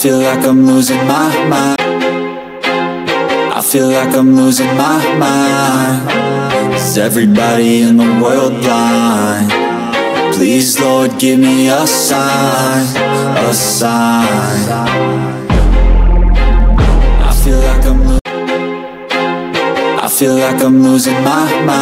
feel like I'm losing my mind. I feel like I'm losing my mind. Is everybody in the world blind? Please Lord give me a sign, a sign. I feel like I'm I feel like I'm losing my mind.